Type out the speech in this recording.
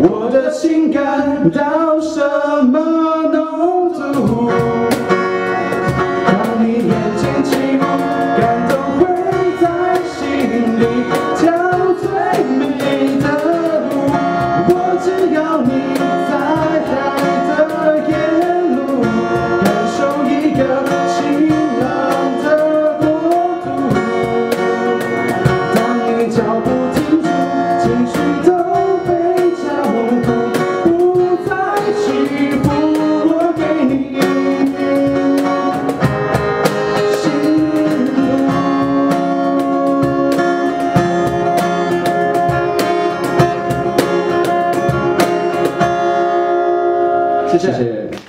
我的情感到什么浓度？当你眼睛起雾，感动会在心里跳最美的舞。我只要你在海的沿路，感受一个晴朗的国度。当你脚步停住，情绪谢谢。